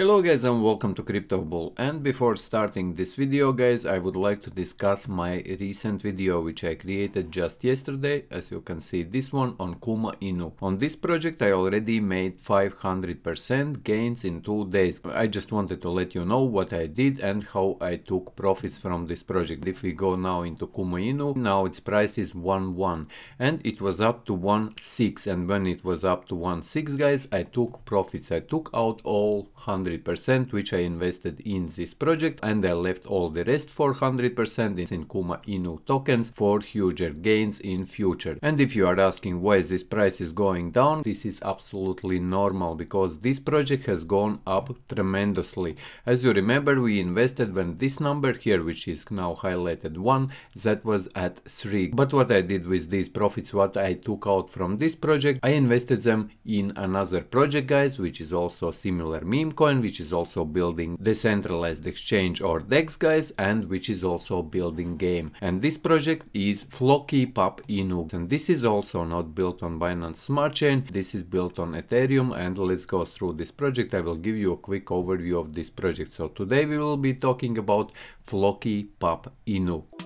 Hello guys and welcome to Crypto Bull and before starting this video guys I would like to discuss my recent video which I created just yesterday as you can see this one on Kuma Inu. On this project I already made 500% gains in 2 days. I just wanted to let you know what I did and how I took profits from this project. If we go now into Kuma Inu, now its price is 1.1 and it was up to 1.6 and when it was up to 1.6 guys I took profits. I took out all 100 100% which I invested in this project and I left all the rest 400% in Kuma Inu tokens for huger gains in future. And if you are asking why this price is going down, this is absolutely normal because this project has gone up tremendously. As you remember we invested when this number here which is now highlighted 1 that was at 3. But what I did with these profits what I took out from this project I invested them in another project guys which is also similar meme coin which is also building decentralized exchange or DEX guys and which is also building game. And this project is Floki Pup Inu and this is also not built on Binance Smart Chain. This is built on Ethereum and let's go through this project. I will give you a quick overview of this project. So today we will be talking about Floki Pup Inu.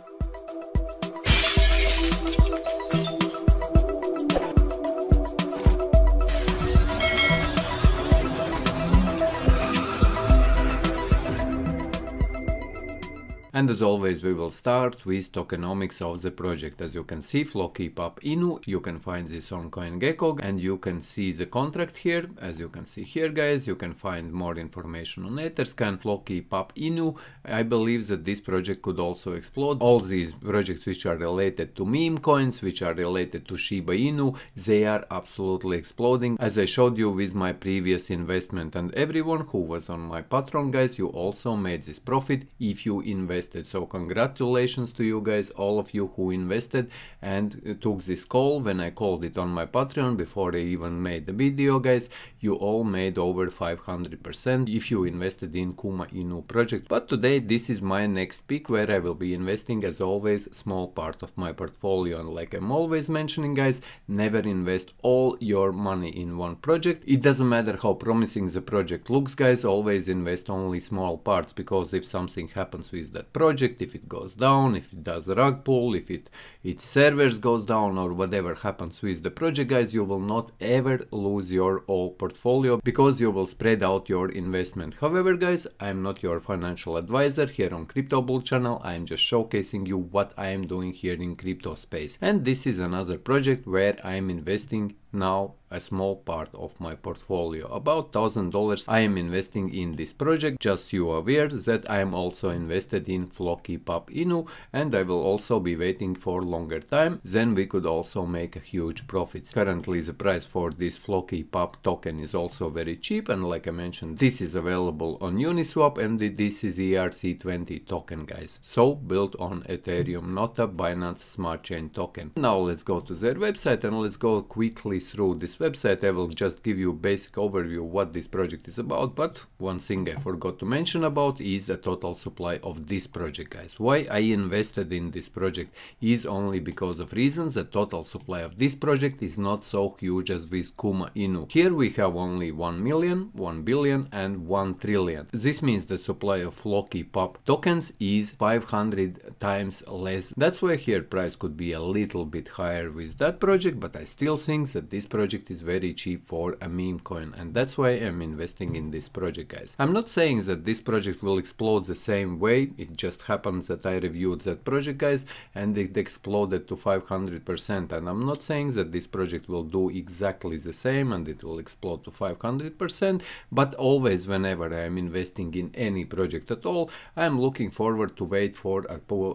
And as always, we will start with tokenomics of the project. As you can see, Floki Pup Inu, you can find this on CoinGecko and you can see the contract here. As you can see here, guys, you can find more information on Etherscan, Floki Pup Inu. I believe that this project could also explode. All these projects which are related to meme coins, which are related to Shiba Inu, they are absolutely exploding. As I showed you with my previous investment and everyone who was on my Patreon, guys, you also made this profit if you invest invested. So congratulations to you guys, all of you who invested and took this call when I called it on my Patreon before I even made the video guys. You all made over 500% if you invested in Kuma Inu project. But today this is my next pick where I will be investing as always small part of my portfolio and like I'm always mentioning guys, never invest all your money in one project. It doesn't matter how promising the project looks guys, always invest only small parts because if something happens with that project, if it goes down, if it does a rug pull, if it its servers goes down or whatever happens with the project guys, you will not ever lose your whole portfolio because you will spread out your investment. However guys, I'm not your financial advisor here on Crypto Bull channel, I'm just showcasing you what I am doing here in crypto space. And this is another project where I'm investing now a small part of my portfolio. About $1000 I am investing in this project, just you are aware that I am also invested in Floki Pup Inu and I will also be waiting for longer time, then we could also make a huge profits. Currently the price for this Floki Pup token is also very cheap and like I mentioned this is available on Uniswap and this is ERC20 token guys. So built on Ethereum, not a Binance Smart Chain token. Now let's go to their website and let's go quickly through this website. I will just give you a basic overview what this project is about. But one thing I forgot to mention about is the total supply of this project, guys. Why I invested in this project is only because of reasons the total supply of this project is not so huge as with Kuma Inu. Here we have only 1 million, 1 billion and 1 trillion. This means the supply of Floki Pup tokens is 500 times less. That's why here price could be a little bit higher with that project, but I still think that this project is very cheap for a meme coin and that's why I'm investing in this project guys. I'm not saying that this project will explode the same way, it just happens that I reviewed that project guys and it exploded to 500% and I'm not saying that this project will do exactly the same and it will explode to 500% but always whenever I'm investing in any project at all I'm looking forward to wait for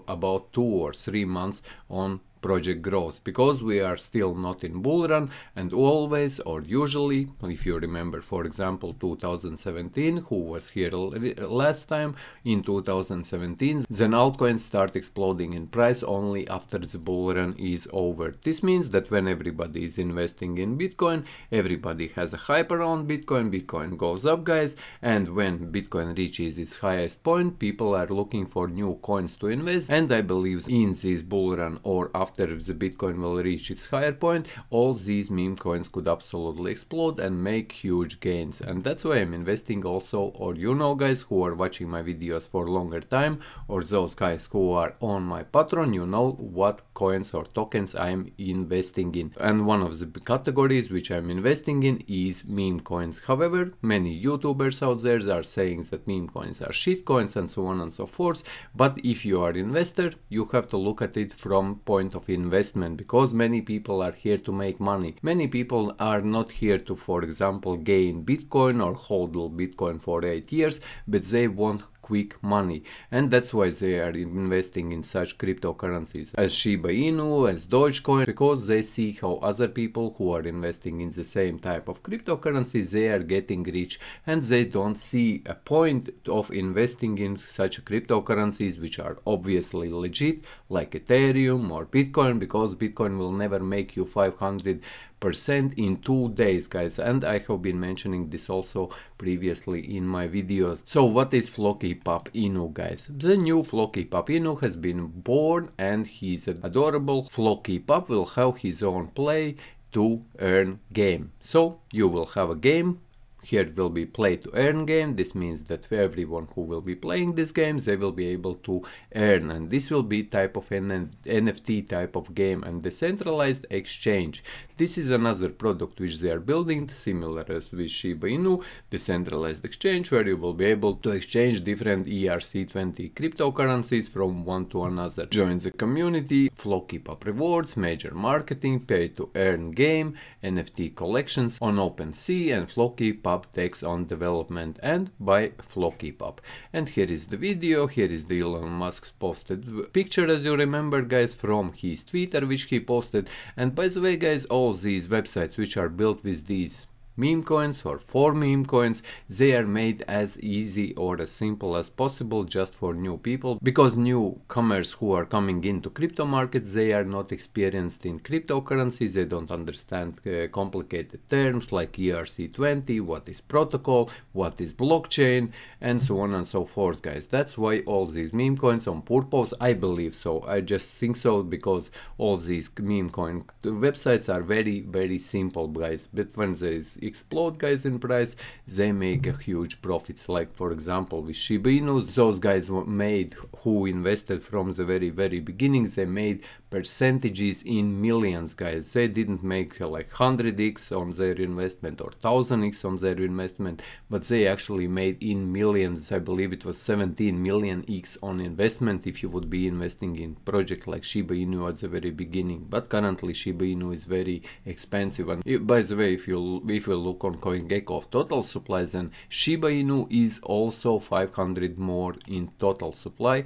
about two or three months on project growth because we are still not in bull run and always or usually if you remember for example 2017 who was here last time in 2017 then altcoins start exploding in price only after the bull run is over. This means that when everybody is investing in bitcoin everybody has a hype around bitcoin bitcoin goes up guys and when bitcoin reaches its highest point people are looking for new coins to invest and i believe in this bull run or after after the Bitcoin will reach its higher point, all these meme coins could absolutely explode and make huge gains. And that's why I'm investing also, or you know guys who are watching my videos for longer time, or those guys who are on my Patreon, you know what coins or tokens I'm investing in. And one of the categories which I'm investing in is meme coins. However, many YouTubers out there are saying that meme coins are shit coins and so on and so forth. But if you are investor, you have to look at it from point of investment because many people are here to make money. Many people are not here to, for example, gain Bitcoin or hold Bitcoin for eight years, but they want quick money. And that's why they are investing in such cryptocurrencies as Shiba Inu, as Dogecoin because they see how other people who are investing in the same type of cryptocurrencies they are getting rich and they don't see a point of investing in such cryptocurrencies which are obviously legit like Ethereum or Bitcoin because Bitcoin will never make you 500 percent in two days guys and I have been mentioning this also previously in my videos. So what is Floki Pup Inu guys? The new Floki Pup Inu has been born and he's an adorable. Floki Pup will have his own play to earn game. So you will have a game here it will be play to earn game. This means that for everyone who will be playing this game, they will be able to earn. And this will be type of NFT type of game and decentralized exchange. This is another product which they are building, similar as with Shiba Inu, decentralized exchange, where you will be able to exchange different ERC20 cryptocurrencies from one to another. Join the community, Floki Pup rewards, major marketing, pay to earn game, NFT collections on OpenSea and flow keep up takes on development and by Floki Pup. And here is the video, here is the Elon Musk's posted picture as you remember guys from his Twitter which he posted and by the way guys all these websites which are built with these meme coins or for meme coins they are made as easy or as simple as possible just for new people. Because newcomers who are coming into crypto markets they are not experienced in cryptocurrencies they don't understand uh, complicated terms like ERC20 what is protocol what is blockchain and so on and so forth guys. That's why all these meme coins on purpose I believe so. I just think so because all these meme coin websites are very very simple guys. But when there is explode guys in price they make a huge profits. Like for example with Shiba Inu those guys made who invested from the very very beginning they made percentages in millions guys. They didn't make uh, like 100x on their investment or 1000x on their investment but they actually made in millions. I believe it was 17 million x on investment if you would be investing in project like shiba inu at the very beginning. But currently shiba inu is very expensive. And by the way if you if you look on CoinGecko of total supply, then Shiba Inu is also 500 more in total supply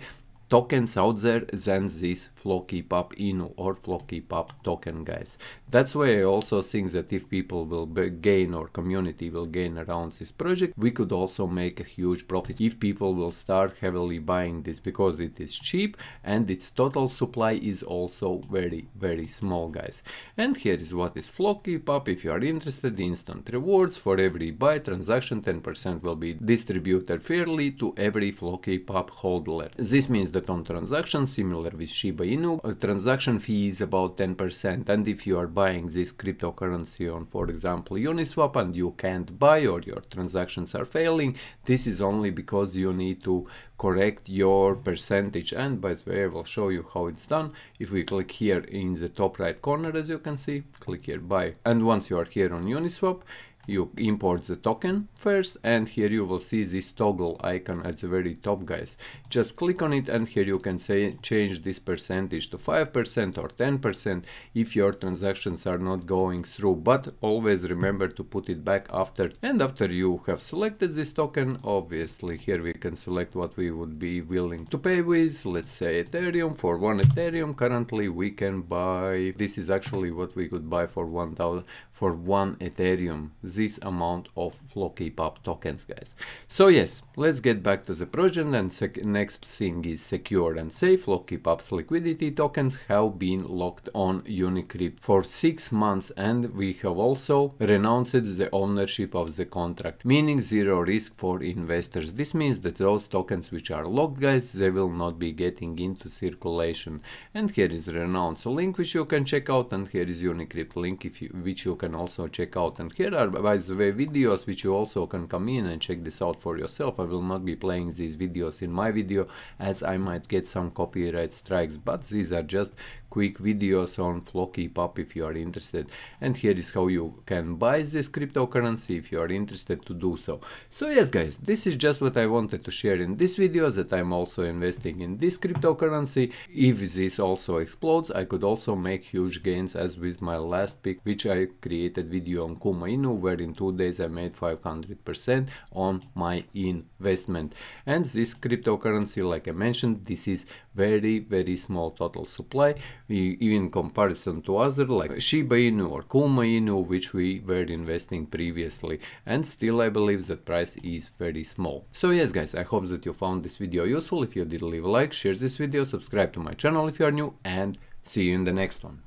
tokens out there than this Pup Inu or Floki Pup token guys. That's why I also think that if people will gain or community will gain around this project, we could also make a huge profit if people will start heavily buying this because it is cheap and its total supply is also very very small guys. And here is what is Floki Pup if you are interested instant rewards for every buy transaction 10% will be distributed fairly to every Floki Pup holder. This means that on transactions similar with Shiba Inu, a transaction fee is about 10% and if you are buying this cryptocurrency on for example Uniswap and you can't buy or your transactions are failing, this is only because you need to correct your percentage and by the way I will show you how it's done. If we click here in the top right corner as you can see, click here buy. And once you are here on Uniswap you import the token first and here you will see this toggle icon at the very top guys. Just click on it and here you can say change this percentage to 5% or 10% if your transactions are not going through. But always remember to put it back after and after you have selected this token obviously here we can select what we would be willing to pay with. Let's say ethereum. For one ethereum currently we can buy this is actually what we could buy for 1000 for one ethereum this amount of Floki Pup tokens guys. So yes, let's get back to the project and next thing is secure and safe. Floki Pup's liquidity tokens have been locked on Unicrypt for 6 months and we have also renounced the ownership of the contract, meaning zero risk for investors. This means that those tokens which are locked guys, they will not be getting into circulation. And here is renounce link which you can check out and here is Unicrypt link if you, which you can also check out. And here are by the way videos which you also can come in and check this out for yourself. I will not be playing these videos in my video as I might get some copyright strikes but these are just quick videos on Floki Pup if you are interested and here is how you can buy this cryptocurrency if you are interested to do so. So yes guys, this is just what I wanted to share in this video that I'm also investing in this cryptocurrency. If this also explodes, I could also make huge gains as with my last pick which I created video on Kuma Inu where in two days I made 500% on my investment. And this cryptocurrency like I mentioned, this is very very small total supply even in comparison to other like Shiba Inu or Kuma Inu which we were investing previously and still I believe that price is very small. So yes guys I hope that you found this video useful if you did leave a like, share this video, subscribe to my channel if you are new and see you in the next one.